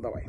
Давай.